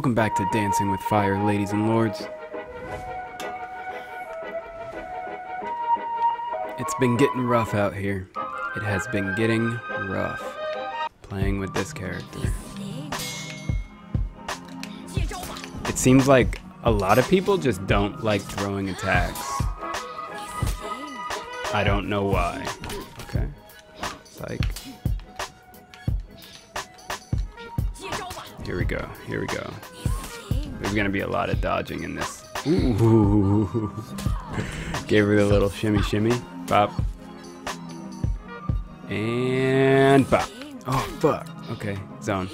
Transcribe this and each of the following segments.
Welcome back to Dancing with Fire, ladies and lords. It's been getting rough out here. It has been getting rough playing with this character. It seems like a lot of people just don't like throwing attacks. I don't know why. Here we go. Here we go. There's gonna be a lot of dodging in this. Ooh. Gave her the little shimmy shimmy. Bop. And bop. Oh fuck. Okay. Zone.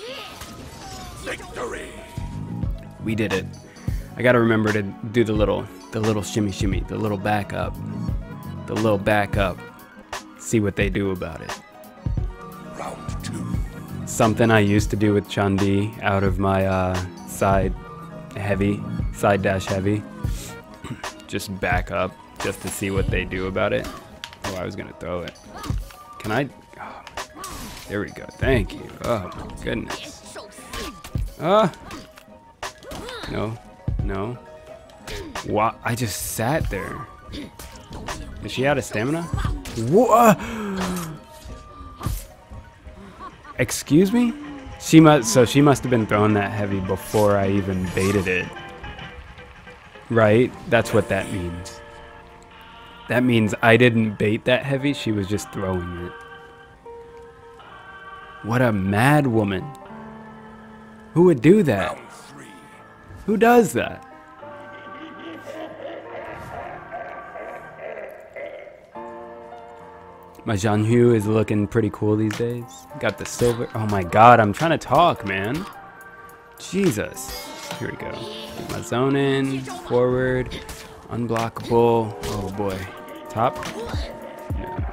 Victory! We did it. I gotta remember to do the little the little shimmy shimmy, the little back up. The little back up. See what they do about it. Something I used to do with Chun-Li out of my uh, side heavy, side dash heavy. just back up, just to see what they do about it. Oh, I was gonna throw it. Can I? Oh, there we go. Thank you. Oh my goodness. Ah. No. No. What? I just sat there. Is she out of stamina? What? Excuse me? She must. So she must have been throwing that heavy before I even baited it. Right? That's what that means. That means I didn't bait that heavy. She was just throwing it. What a mad woman. Who would do that? Who does that? My Zhanhu is looking pretty cool these days. Got the silver. Oh my god, I'm trying to talk, man. Jesus. Here we go. Get my zone in. Forward. Unblockable. Oh boy. Top. No.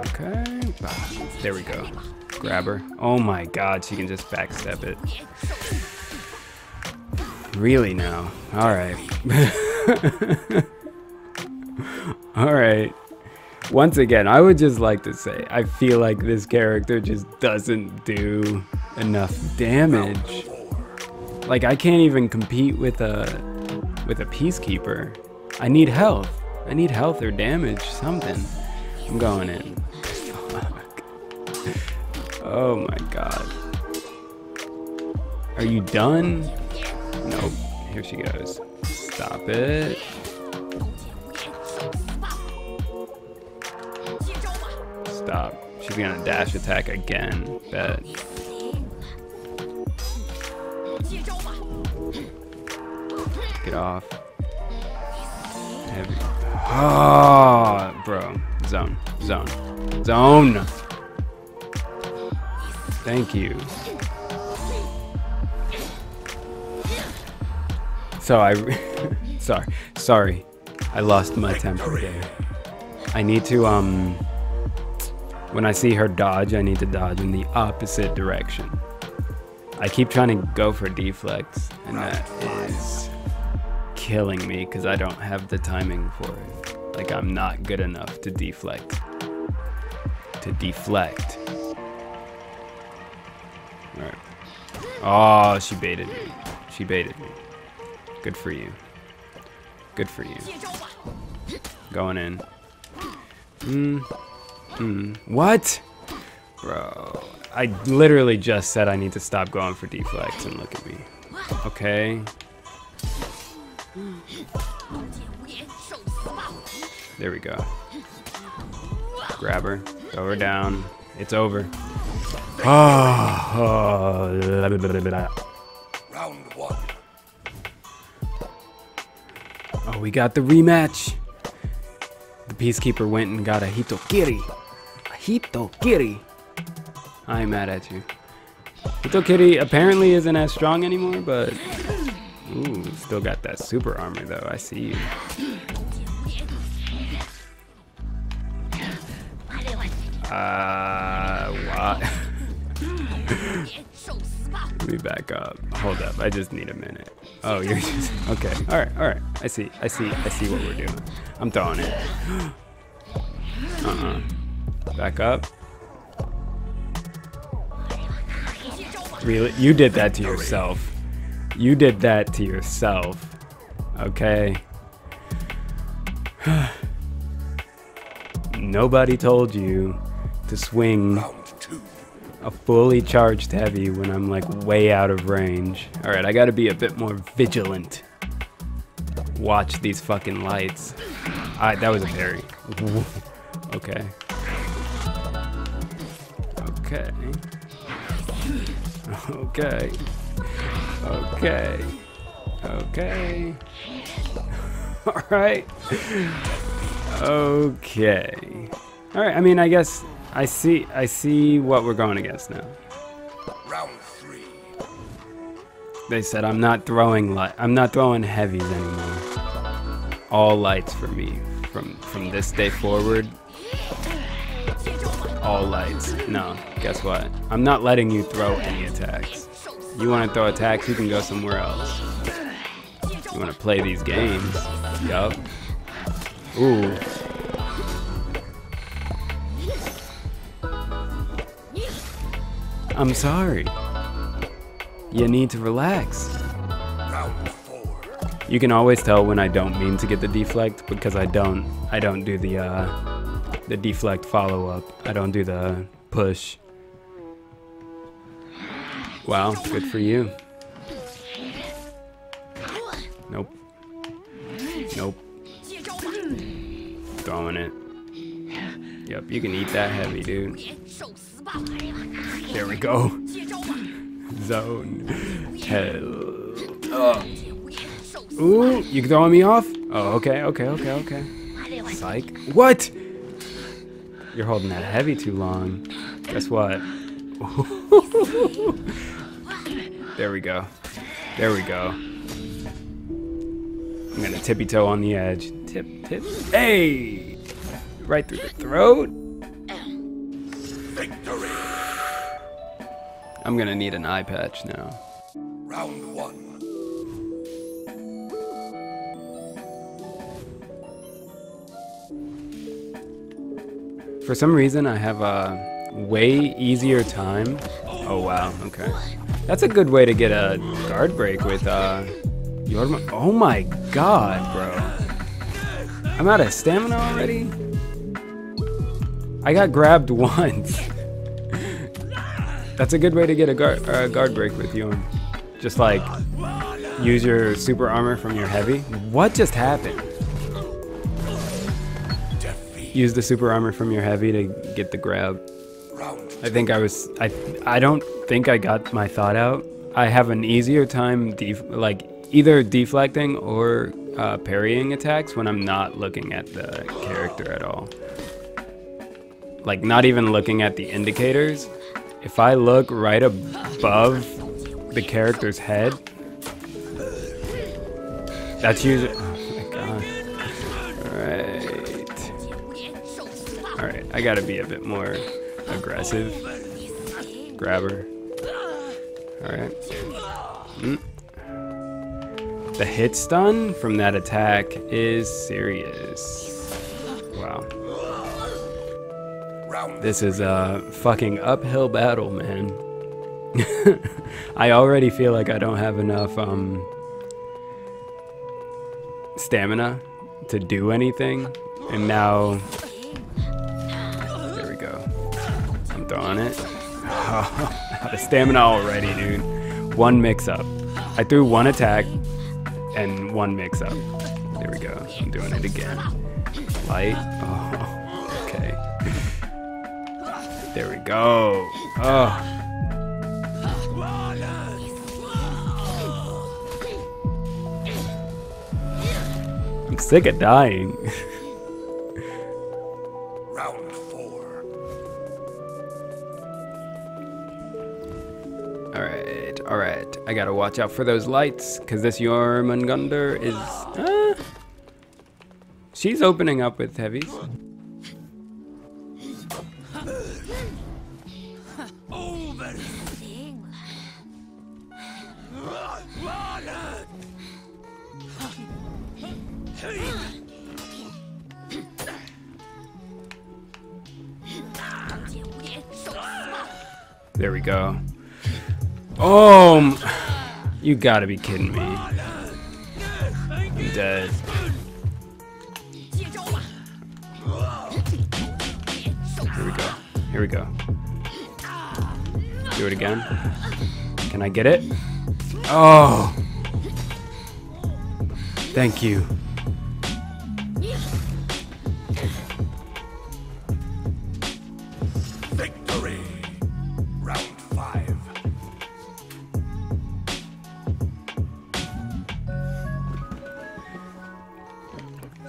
Okay. Ah, There we go. Grab her. Oh my god, she can just backstep it. Really now? Alright. Alright. Once again, I would just like to say, I feel like this character just doesn't do enough damage. Like I can't even compete with a with a peacekeeper. I need health. I need health or damage, something. I'm going in. Fuck. Oh my god. Are you done? Nope. Here she goes. Stop it. Stop. She's gonna dash attack again. Bet. Get off. Heavy. Oh, bro. Zone. Zone. Zone. Thank you. So I. sorry. Sorry. I lost my temper there. I need to, um. When I see her dodge, I need to dodge in the opposite direction. I keep trying to go for deflects, and that is killing me because I don't have the timing for it. Like, I'm not good enough to deflect. To deflect. Alright. Oh, she baited me. She baited me. Good for you. Good for you. Going in. Hmm. Hmm. What? Bro. I literally just said I need to stop going for deflects and look at me. Okay. There we go. Grab her. Throw her down. It's over. Oh, Round one. oh, we got the rematch. The Peacekeeper went and got a Hitokiri. Hitokiri. I ain't mad at you. Hitokiri apparently isn't as strong anymore, but... Ooh, still got that super armor though. I see you. Uh, what? Let me back up. Hold up. I just need a minute. Oh, you're just okay. All right, all right. I see. I see. I see what we're doing. I'm throwing it. Uh-uh. Back up. Really? You did that to yourself. You did that to yourself. Okay. Nobody told you to swing a fully charged heavy when I'm like way out of range. All right, I gotta be a bit more vigilant. Watch these fucking lights. I, that was a parry. okay. Okay. Okay. Okay. Okay. All right. Okay. All right. I mean, I guess I see. I see what we're going against now. Round three. They said I'm not throwing light. I'm not throwing heavies anymore. All lights for me from from this day forward. All lights. No, guess what? I'm not letting you throw any attacks. You want to throw attacks? You can go somewhere else. You want to play these games? Yup. Ooh. I'm sorry. You need to relax. You can always tell when I don't mean to get the deflect because I don't I don't do the uh the deflect follow up. I don't do the push. Wow, good for you. Nope. Nope. Throwing it. Yep, you can eat that heavy, dude. There we go. Zone. Hell. Oh. Ooh, you throwing me off? Oh, okay, okay, okay, okay. Psych. What? You're holding that heavy too long. Guess what? there we go. There we go. I'm gonna tippy toe on the edge. Tip, tip. Hey! Right through the throat. Victory. I'm gonna need an eye patch now. Round one. For some reason, I have a way easier time. Oh wow, okay. That's a good way to get a guard break with uh, Yorma. Oh my god, bro. I'm out of stamina already? I got grabbed once. That's a good way to get a guard, uh, guard break with Yorm. Just like, use your super armor from your heavy. What just happened? Use the super armor from your heavy to get the grab. I think I was I I don't think I got my thought out. I have an easier time like either deflecting or uh, parrying attacks when I'm not looking at the character at all. Like not even looking at the indicators. If I look right above the character's head, that's usually. Alright, I gotta be a bit more aggressive. Grabber. Alright. Mm. The hit stun from that attack is serious. Wow. This is a fucking uphill battle, man. I already feel like I don't have enough um stamina to do anything. And now throwing it. out of stamina already, dude. One mix up. I threw one attack and one mix up. There we go. I'm doing it again. Light. Oh, okay. There we go. Oh. I'm sick of dying. I gotta watch out for those lights, because this Jormungandr is. Uh, she's opening up with heavies. You gotta be kidding me. I'm dead. Here we go. Here we go. Do it again. Can I get it? Oh! Thank you.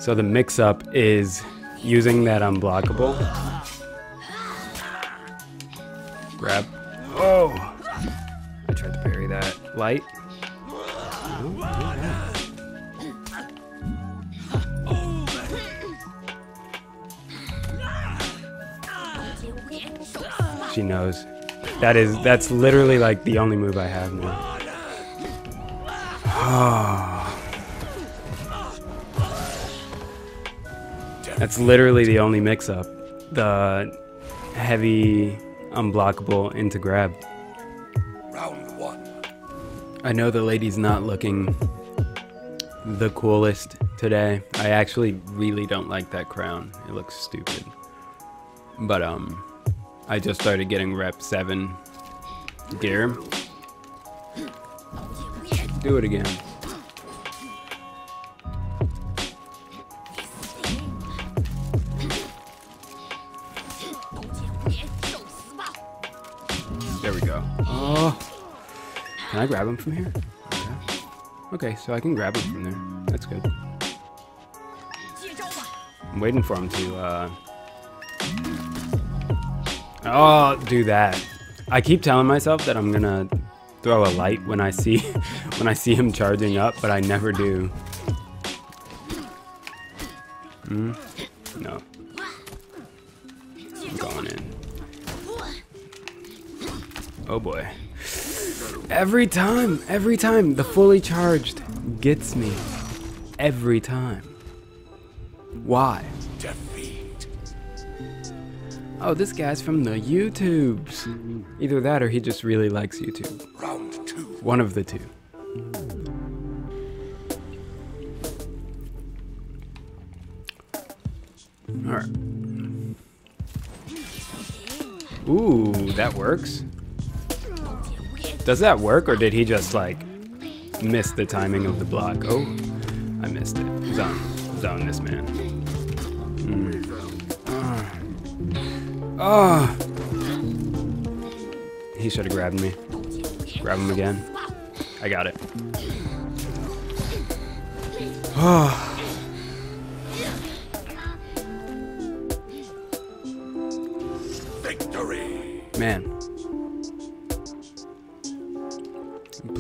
So the mix up is using that unblockable. Grab. Oh! I tried to parry that. Light. She knows. That is that's literally like the only move I have now. Ah. That's literally the only mix up. The heavy unblockable into grab. Round one. I know the lady's not looking the coolest today. I actually really don't like that crown. It looks stupid. But um I just started getting rep 7 gear. Do it again. I grab them from here? Yeah. Okay, so I can grab them from there. That's good. I'm waiting for him to, uh... Oh, do that. I keep telling myself that I'm gonna throw a light when I see when I see him charging up, but I never do. Hmm? Every time, every time, the fully charged gets me. Every time. Why? Defeat. Oh, this guy's from the YouTubes. Either that or he just really likes YouTube. Round two. One of the two. Alright. Ooh, that works. Does that work, or did he just, like, miss the timing of the block? Oh, I missed it. Zone. Zone this man. Mm. Ah. Ah. He should have grabbed me. Grab him again. I got it. Victory. Man.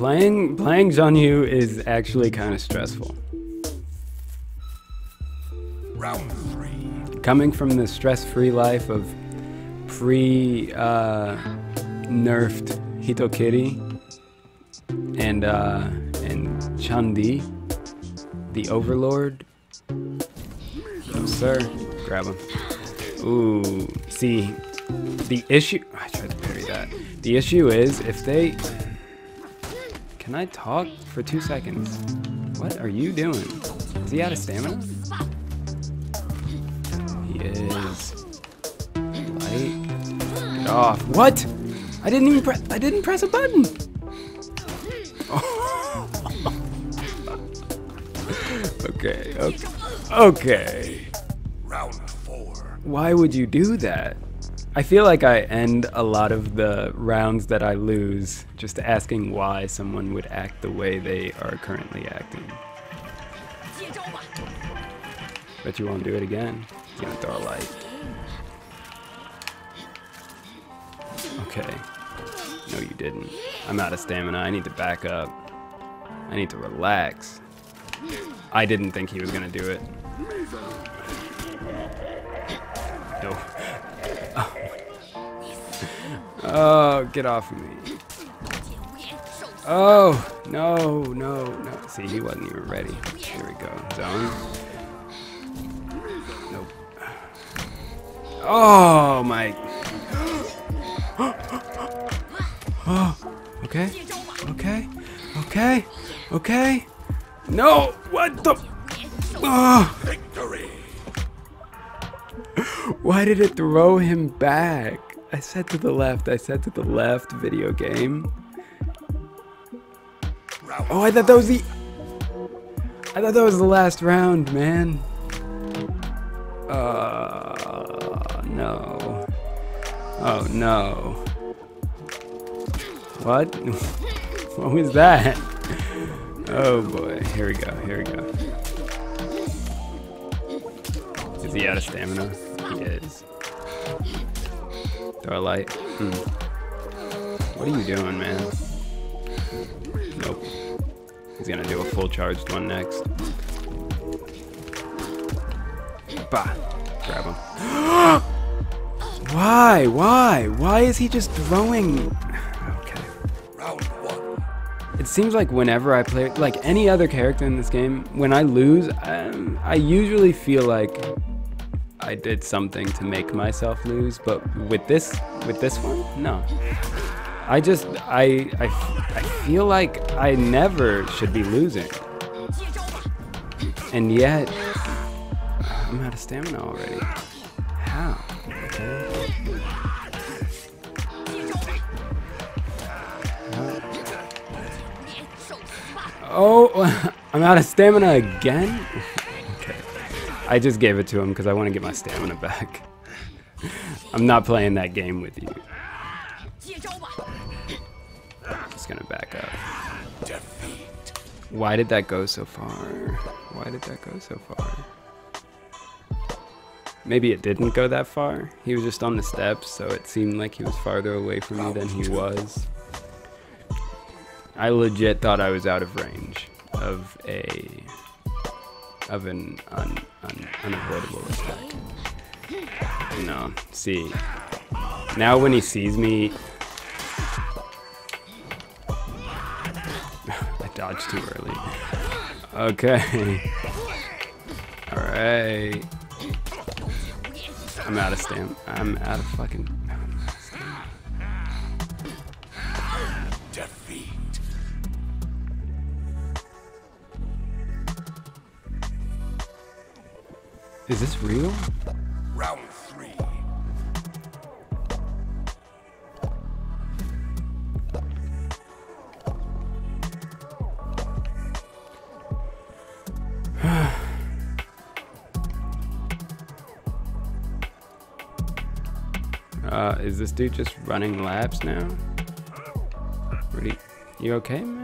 Playing playing Zhanhu is actually kind of stressful. Round three. Coming from the stress-free life of pre uh, nerfed Hitokiri and uh, and Chandi, the Overlord. No sir, grab him. Ooh, see, the issue. I tried to parry that. The issue is if they. Can I talk for two seconds? What are you doing? Is he out of stamina? He is. Light. Get off. What? I didn't even press. I didn't press a button. okay. Okay. Okay. Why would you do that? I feel like I end a lot of the rounds that I lose just asking why someone would act the way they are currently acting. But you won't do it again. You don't throw a light. Okay. No, you didn't. I'm out of stamina. I need to back up. I need to relax. I didn't think he was going to do it. No. oh, get off of me. Oh, no, no, no. See, he wasn't even ready. Here we go. Zone. Nope. Oh, my. Oh, okay. Okay. Okay. Okay. No! What the? Oh. Victory! Why did it throw him back? I said to the left, I said to the left video game. Oh, I thought that was the. I thought that was the last round, man. Uh, no. Oh no. What? what was that? Oh boy. Here we go. Here we go. Is he out of stamina? Is. Throw a light. Hmm. What are you doing, man? Nope. He's gonna do a full charged one next. Bah. Grab him. Why? Why? Why is he just throwing? Okay. round one. It seems like whenever I play, like any other character in this game, when I lose, um, I usually feel like I did something to make myself lose, but with this with this one, no. I just I I, I feel like I never should be losing. And yet I'm out of stamina already. How? Okay. How? Oh, I'm out of stamina again? I just gave it to him because I want to get my stamina back. I'm not playing that game with you. Just gonna back up. Why did that go so far? Why did that go so far? Maybe it didn't go that far. He was just on the steps, so it seemed like he was farther away from me than he was. I legit thought I was out of range of a of an un, un, unavoidable attack. No, see. Now when he sees me, I dodged too early. Okay. All right. I'm out of stamp. I'm out of fucking. Is this real? Round three. Uh, is this dude just running laps now? Really? You okay, man?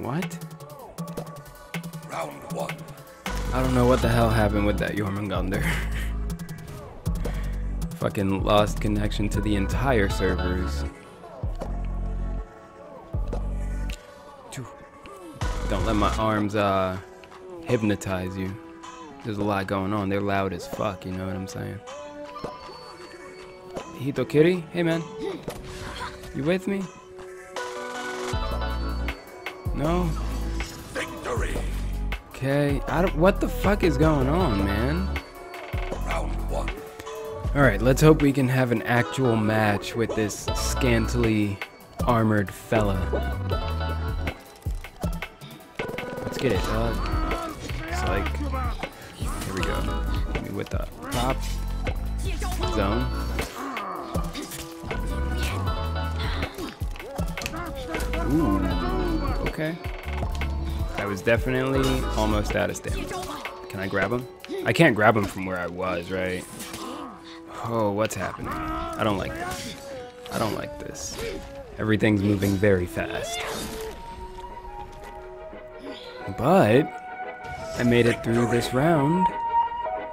What? Round one. I don't know what the hell happened with that Jormungandr. Fucking lost connection to the entire servers. Don't let my arms uh hypnotize you. There's a lot going on. They're loud as fuck, you know what I'm saying? Hitokiri? Hey man. You with me? No? Victory. Okay. I don't what the fuck is going on, man? Round one. All right, let's hope we can have an actual match with this scantily armored fella. Let's get it, dog. is definitely almost out of stamina. Can I grab him? I can't grab him from where I was, right? Oh, what's happening? I don't like this. I don't like this. Everything's moving very fast. But, I made it through this round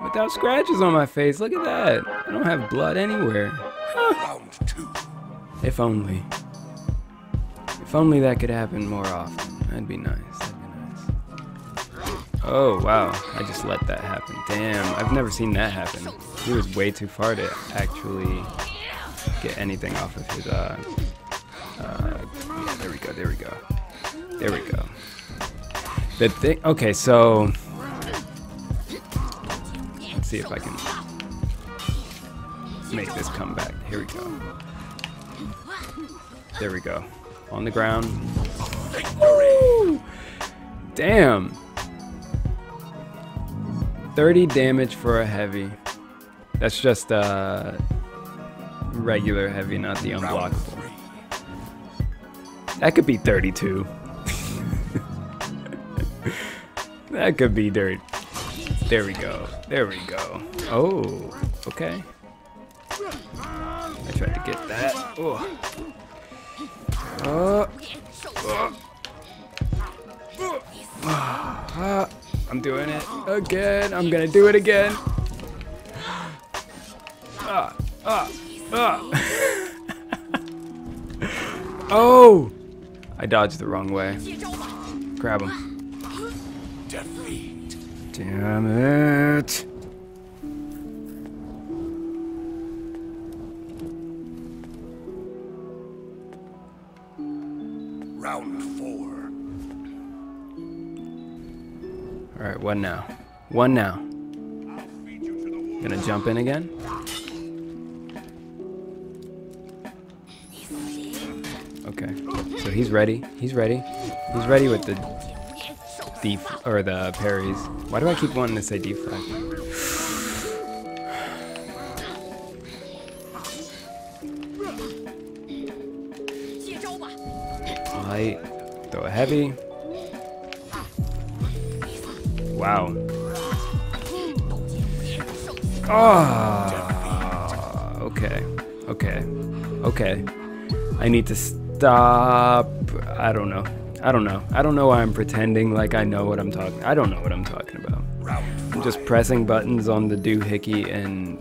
without scratches on my face. Look at that. I don't have blood anywhere. Round two. If only. If only that could happen more often. That'd be nice. That'd be nice. Oh, wow. I just let that happen. Damn, I've never seen that happen. He was way too far to actually get anything off of his, uh... uh yeah, there we go, there we go. There we go. The thing... Okay, so... Let's see if I can make this comeback. Here we go. There we go. On the ground. Woo! Damn. 30 damage for a heavy. That's just a regular heavy, not the unblockable. That could be 32. that could be dirt. There we go. There we go. Oh, okay. I tried to get that. Oh. Uh. Uh. Uh. I'm doing it again. I'm gonna do it again. Ah, ah, ah. oh! I dodged the wrong way. Grab him. Damn it. One now. One now. Gonna jump in again. Okay. So he's ready. He's ready. He's ready with the deep or the parries. Why do I keep wanting to say defrag? Light. Throw a heavy. Wow. Oh, okay. Okay. Okay. I need to stop. I don't know. I don't know. I don't know why I'm pretending like I know what I'm talking. I don't know what I'm talking about. I'm just pressing buttons on the doohickey and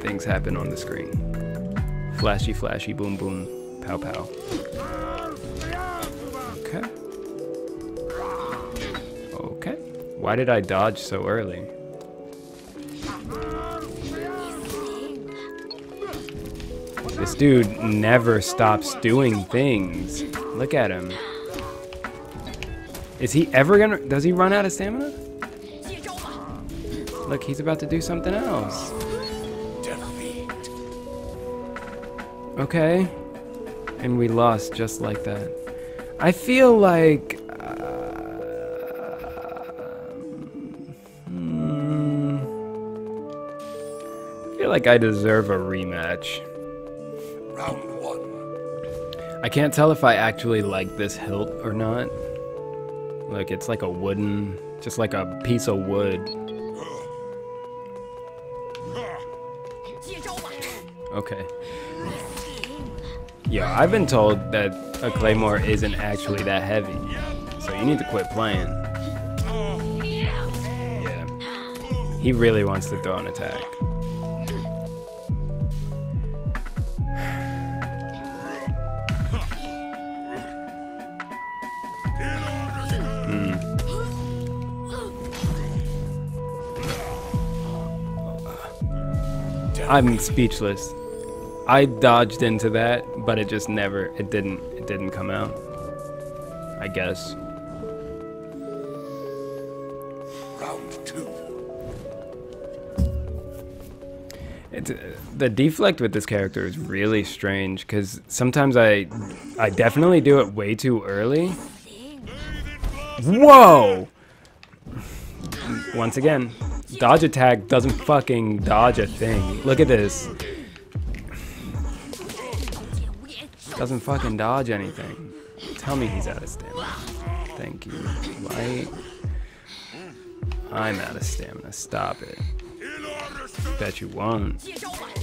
things happen on the screen. Flashy, flashy, boom, boom, pow, pow. Why did I dodge so early? This dude never stops doing things. Look at him. Is he ever gonna... Does he run out of stamina? Look, he's about to do something else. Okay. And we lost just like that. I feel like like I deserve a rematch. Round one. I can't tell if I actually like this hilt or not. Look, it's like a wooden, just like a piece of wood. Okay. Yeah, I've been told that a claymore isn't actually that heavy, so you need to quit playing. Yeah. He really wants to throw an attack. I'm speechless. I dodged into that, but it just never it didn't it didn't come out. I guess. Round two. It's, uh, the deflect with this character is really strange because sometimes I I definitely do it way too early. Whoa! Once again, Dodge attack doesn't fucking dodge a thing. Look at this. Doesn't fucking dodge anything. Tell me he's out of stamina. Thank you, Light. I'm out of stamina. Stop it. Bet you won't.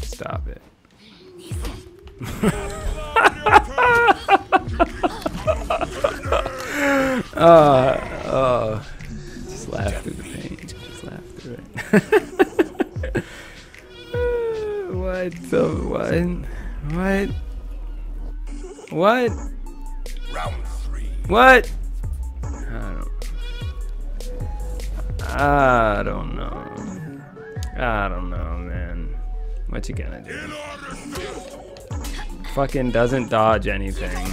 Stop it. uh, oh. Just laughed what the what? What? What? Round three. What? I don't. I don't know. I don't know, man. What you gonna do? Fucking doesn't dodge anything.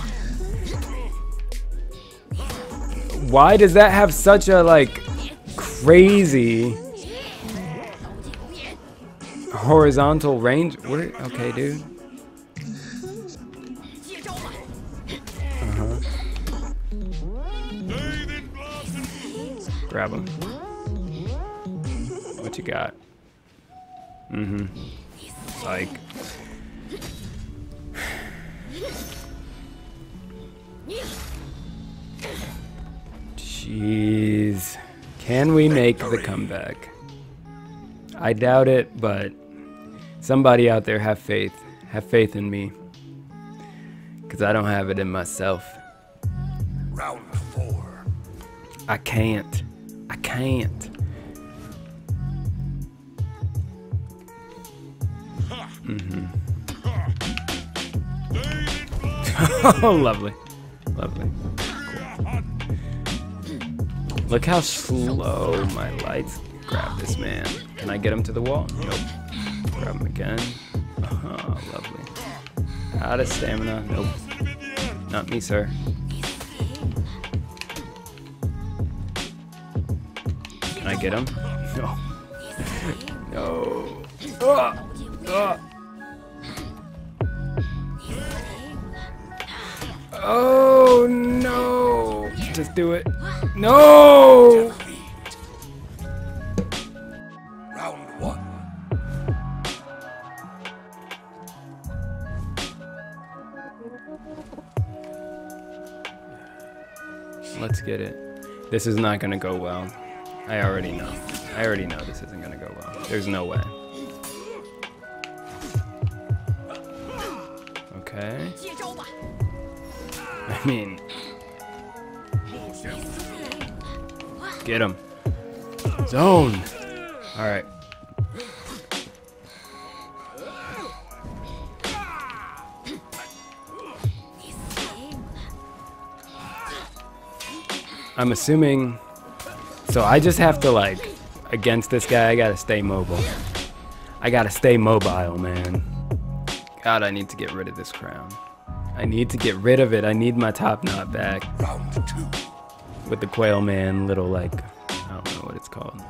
Why does that have such a like crazy? Horizontal range? What? Are, okay, dude. Uh -huh. Grab him. What you got? Mm-hmm. Like. Jeez. Can we make the comeback? I doubt it, but somebody out there have faith. Have faith in me. Because I don't have it in myself. Round four. I can't. I can't. Mm-hmm. oh, lovely. Lovely. Cool. Look how slow my lights grab this man. Can I get him to the wall? Nope. Grab him again. Oh, lovely. Out of stamina. Nope. Not me, sir. Can I get him? No. No. Ah! Ah! Oh no! Just do it. No! This is not gonna go well. I already know. I already know this isn't gonna go well. There's no way. Okay. I mean... Get him. Zone! Alright. I'm assuming. So I just have to like, against this guy, I gotta stay mobile. I gotta stay mobile, man. God, I need to get rid of this crown. I need to get rid of it. I need my top knot back Round two. with the quail man little like I don't know what it's called.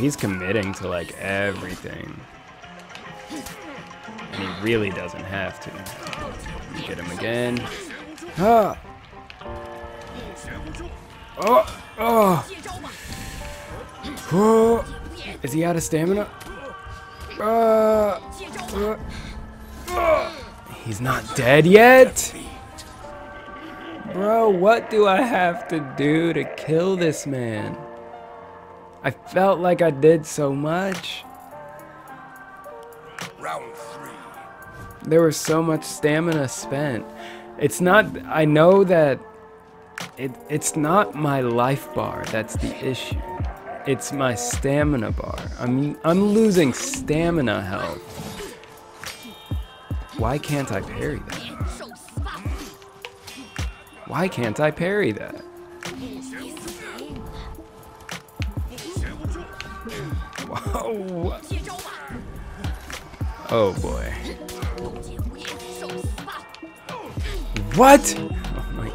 he's committing to like everything. And he really doesn't have to. Get him again. Ah. Oh! Oh! oh. Is he out of stamina? Uh, uh, uh. He's not dead yet? Bro, what do I have to do to kill this man? I felt like I did so much. Round three. There was so much stamina spent. It's not, I know that it, it's not my life bar that's the issue. It's my stamina bar. I'm, I'm losing stamina health. Why can't I parry that? Why can't I parry that? Oh. oh. Boy. What? Oh my.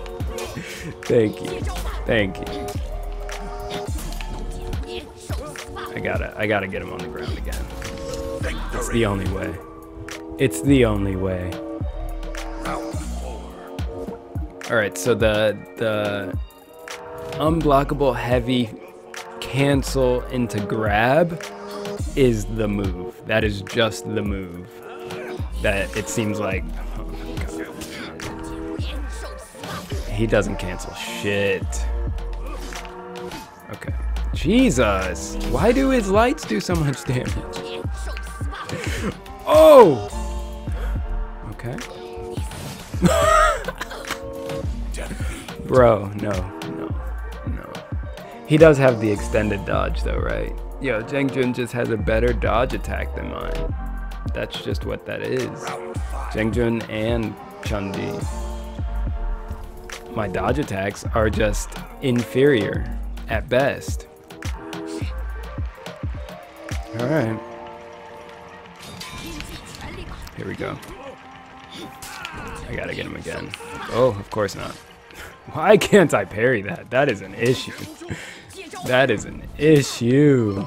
Thank you. Thank you. I gotta, I gotta get him on the ground again. It's the only way. It's the only way. All right, so the the unblockable heavy cancel into grab is the move. That is just the move. That it seems like. Oh he doesn't cancel shit. Okay. Jesus! Why do his lights do so much damage? Oh! Okay. Bro, no, no, no. He does have the extended dodge though, right? Yo, Jiang Jun just has a better dodge attack than mine. That's just what that is. Jiang Jun and Chun My dodge attacks are just inferior at best. Alright. Here we go. I gotta get him again. Oh, of course not. Why can't I parry that? That is an issue. That is an issue.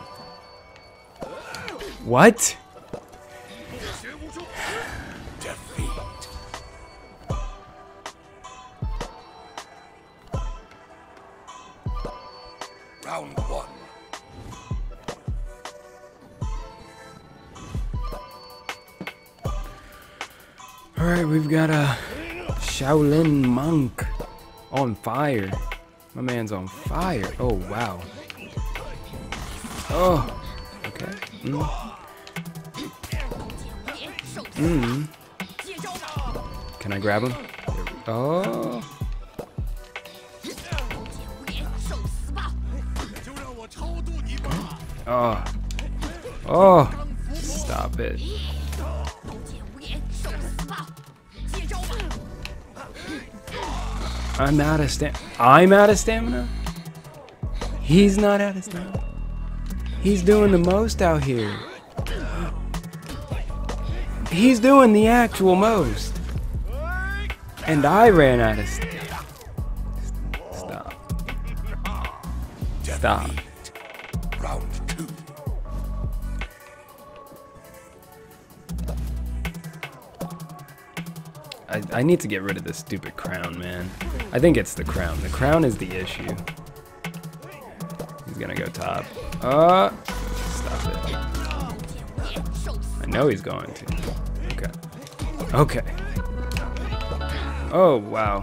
What? Alright, we've got a Shaolin monk on fire. My man's on fire. Oh, wow. Oh, okay. Mm. Mm. Can I grab him? Oh. Oh. Oh. Stop it. I'm out of stamina. I'm out of stamina. He's not out of stamina. He's doing the most out here. He's doing the actual most. And I ran out of stamina. Stop. Stop. I need to get rid of this stupid crown, man. I think it's the crown. The crown is the issue. He's gonna go top. Uh, stop it. I know he's going to. Okay. Okay. Oh, wow.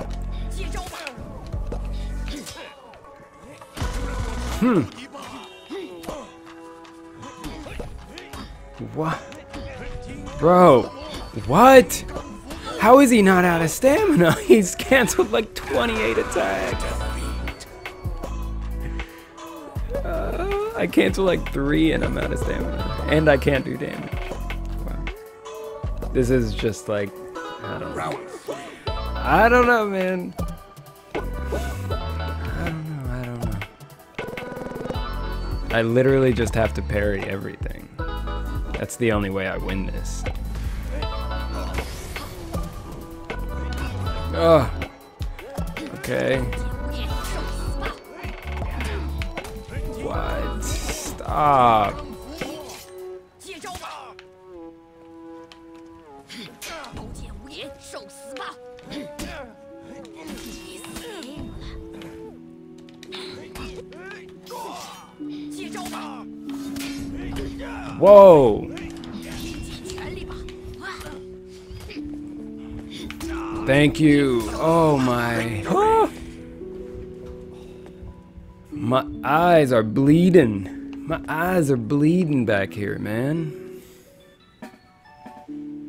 Hmm. What? Bro, what? How is he not out of stamina? He's canceled like 28 attacks. Uh, I cancel like three and I'm out of stamina. And I can't do damage. Wow. This is just like, I don't know. I don't know, man. I don't know, I don't know. I literally just have to parry everything. That's the only way I win this. Ugh. Okay. What? Stop. Whoa! Thank you. Oh my. My eyes are bleeding. My eyes are bleeding back here, man.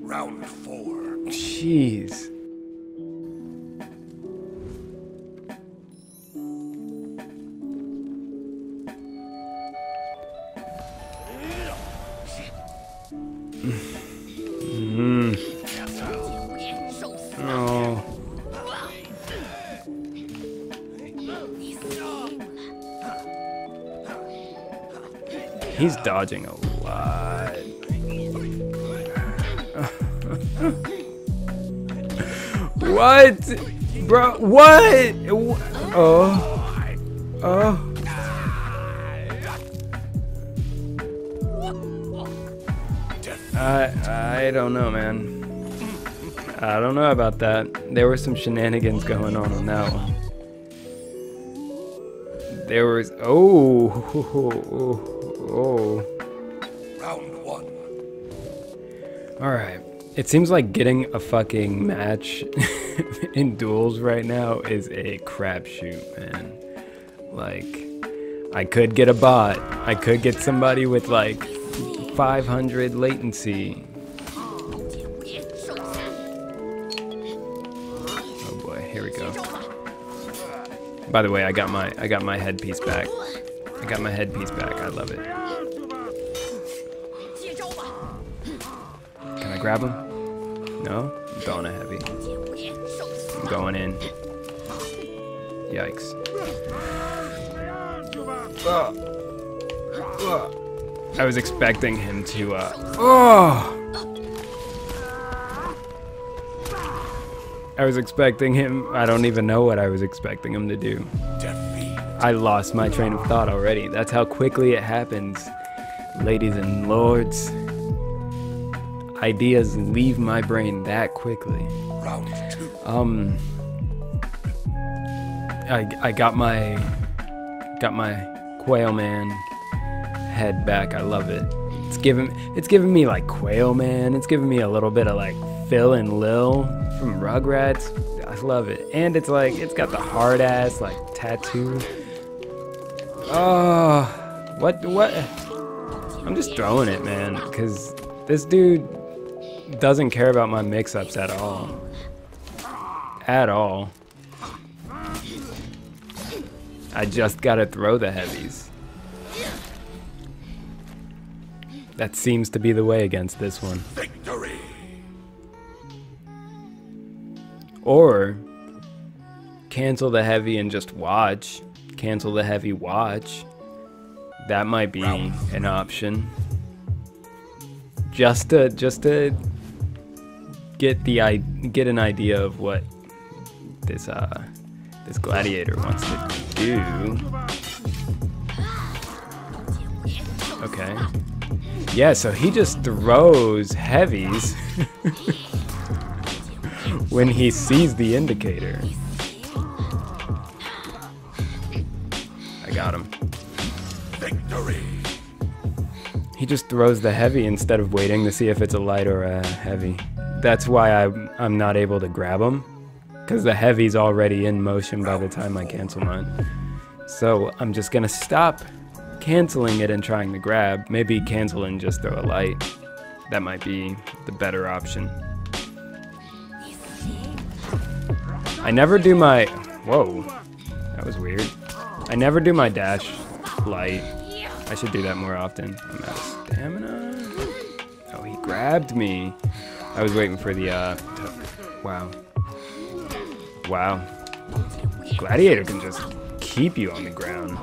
Round four. Jeez. Dodging a lot. what? Bro, what? Oh. Oh. I I don't know, man. I don't know about that. There were some shenanigans going on on that one. There was oh oh, oh. Alright. It seems like getting a fucking match in duels right now is a crapshoot, man. Like, I could get a bot. I could get somebody with like 500 latency. Oh boy, here we go. By the way, I got my I got my headpiece back. I got my headpiece back. I love it. grab him? No? I'm going a heavy. I'm going in. Yikes. I was expecting him to, uh... Oh! I was expecting him... I don't even know what I was expecting him to do. I lost my train of thought already. That's how quickly it happens, ladies and lords ideas leave my brain that quickly. Round two. Um, I, I got my got my Quail Man head back. I love it. It's giving it's giving me like Quail Man. It's giving me a little bit of like Phil and Lil from Rugrats. I love it, and it's like it's got the hard ass like tattoo. Oh, what what? I'm just throwing it, man, because this dude doesn't care about my mix-ups at all. At all. I just gotta throw the heavies. That seems to be the way against this one. Victory. Or cancel the heavy and just watch. Cancel the heavy watch. That might be an option. Just to just to get the i get an idea of what this uh this gladiator wants to do. Okay. Yeah, so he just throws heavies when he sees the indicator. I got him. Victory. He just throws the heavy instead of waiting to see if it's a light or a heavy. That's why I'm, I'm not able to grab him. Because the heavy's already in motion by the time I cancel mine. So I'm just going to stop canceling it and trying to grab. Maybe cancel and just throw a light. That might be the better option. I never do my... Whoa. That was weird. I never do my dash light. I should do that more often. I'm out of stamina. Oh, he grabbed me. I was waiting for the, uh... wow. Wow. Gladiator can just keep you on the ground.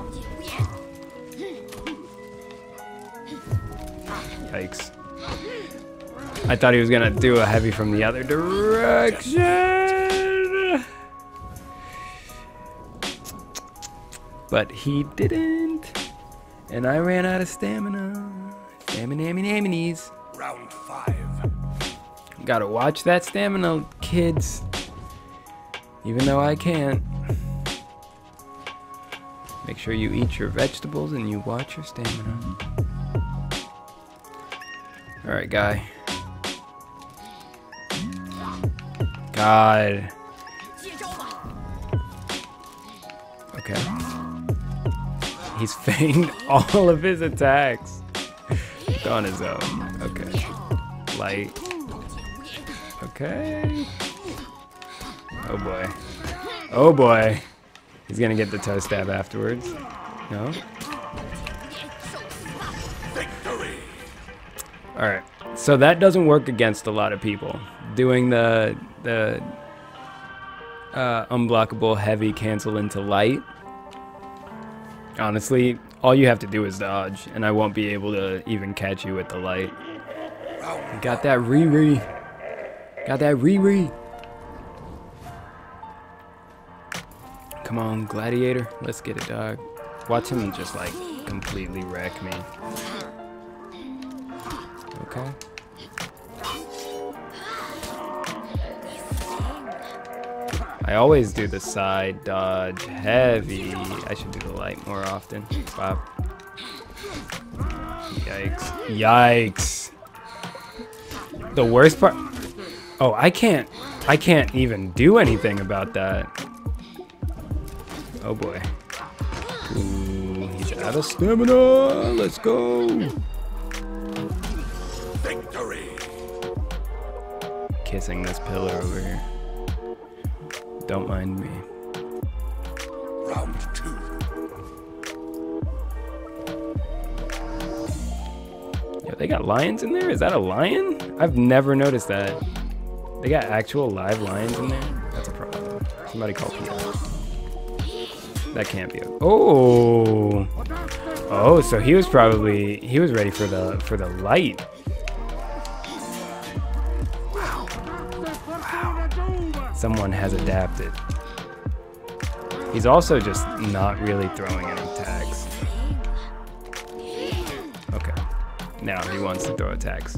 Yikes. I thought he was gonna do a heavy from the other direction. But he didn't. And I ran out of stamina. Stamina, stamina, Round five. Gotta watch that stamina, kids. Even though I can't. Make sure you eat your vegetables and you watch your stamina. Alright, guy. God. Okay. He's feigned all of his attacks. on his own. Okay. Light. Okay. Oh boy. Oh boy. He's gonna get the toe stab afterwards. No? Victory. Alright. So that doesn't work against a lot of people. Doing the the uh, unblockable heavy cancel into light. Honestly, all you have to do is dodge, and I won't be able to even catch you with the light. Got that Riri. Got that Riri. Come on, Gladiator. Let's get it, dog. Watch him just like completely wreck me. Okay. I always do the side dodge heavy. I should do the light more often. Bop. Yikes. Yikes. The worst part. Oh, I can't. I can't even do anything about that. Oh boy. Ooh, he's out of stamina. Let's go. victory. Kissing this pillar over here. Don't mind me. Round two. Yo, they got lions in there? Is that a lion? I've never noticed that. They got actual live lions in there? That's a problem. Somebody call PI. That can't be. A Oh. Oh, so he was probably he was ready for the for the light. Someone has adapted. He's also just not really throwing any tags. Okay. Now he wants to throw attacks.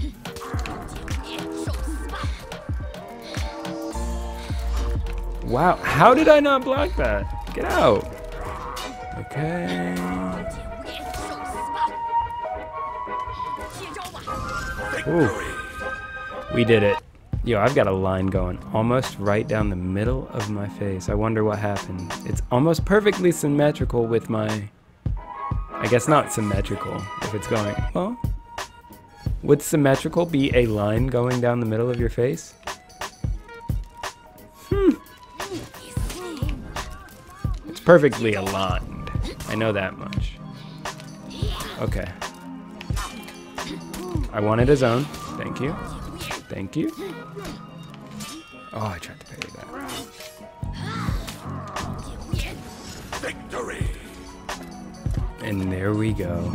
Wow, how did I not block that? Get out. Okay. Ooh. We did it. Yo, I've got a line going almost right down the middle of my face. I wonder what happened. It's almost perfectly symmetrical with my... I guess not symmetrical if it's going... Well, would symmetrical be a line going down the middle of your face? Perfectly aligned. I know that much. Okay. I wanted a zone. Thank you. Thank you. Oh, I tried to parry that. Victory. And there we go.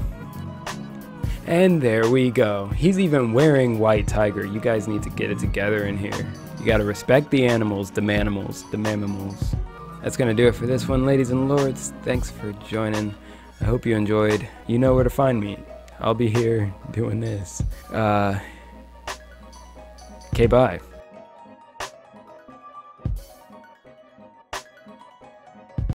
And there we go. He's even wearing white tiger. You guys need to get it together in here. You gotta respect the animals, the manimals, the mammals. That's gonna do it for this one, ladies and lords. Thanks for joining. I hope you enjoyed. You know where to find me. I'll be here doing this. Uh, okay, bye.